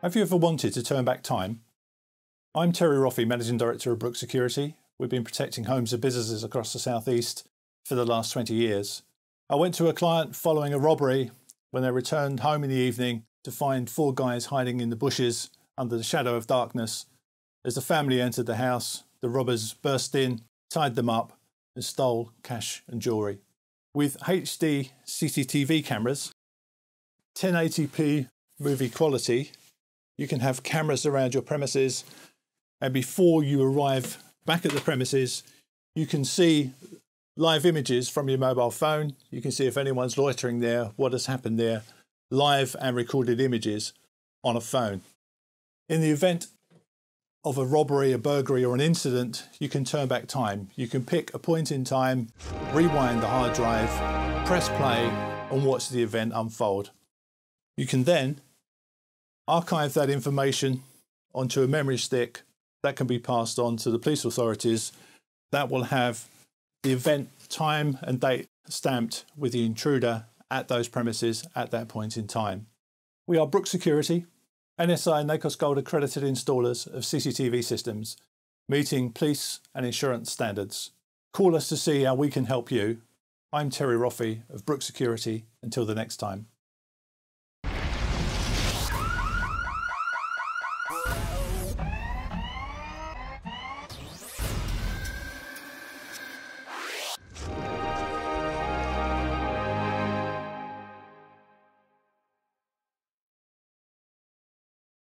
Have you ever wanted to turn back time? I'm Terry Roffey, Managing Director of Brook Security. We've been protecting homes and businesses across the southeast for the last 20 years. I went to a client following a robbery when they returned home in the evening to find four guys hiding in the bushes under the shadow of darkness. As the family entered the house, the robbers burst in, tied them up, and stole cash and jewellery. With HD CCTV cameras, 1080p movie quality, you can have cameras around your premises, and before you arrive back at the premises, you can see live images from your mobile phone. You can see if anyone's loitering there, what has happened there, live and recorded images on a phone. In the event of a robbery, a burglary, or an incident, you can turn back time. You can pick a point in time, rewind the hard drive, press play, and watch the event unfold. You can then archive that information onto a memory stick that can be passed on to the police authorities that will have the event time and date stamped with the intruder at those premises at that point in time. We are Brook Security, NSI and NACOSS Gold accredited installers of CCTV systems, meeting police and insurance standards. Call us to see how we can help you. I'm Terry Roffey of Brook Security. Until the next time.